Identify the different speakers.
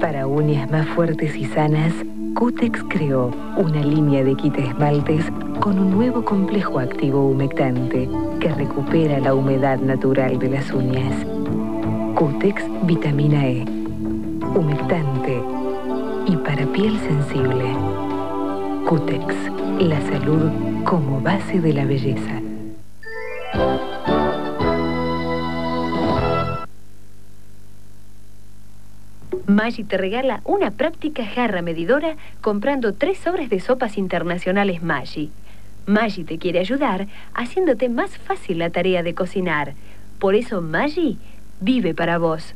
Speaker 1: Para uñas más fuertes y sanas, Cutex creó una línea de quita esmaltes con un nuevo complejo activo humectante que recupera la humedad natural de las uñas. Cutex Vitamina E. Humectante y para piel sensible. Cutex. La salud como base de la belleza.
Speaker 2: Maggi te regala una práctica jarra medidora comprando tres sobres de sopas internacionales Maggi. Maggi te quiere ayudar haciéndote más fácil la tarea de cocinar. Por eso Maggi vive para vos.